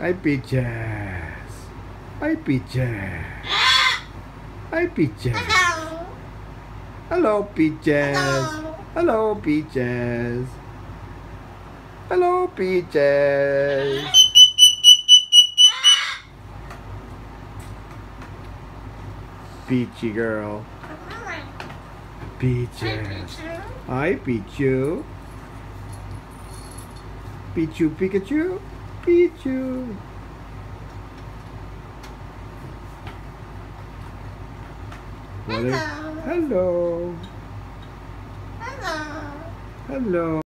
Hi, Peaches. Hi, Peaches. Hi, Peaches. Hello. Hello, Peaches. Hello. Hello, Peaches. Hello, Peaches. Peachy girl. Peaches. Hi, Pichu. Pichu, Pikachu. Pichu. Hello. Hello. Hello. Hello.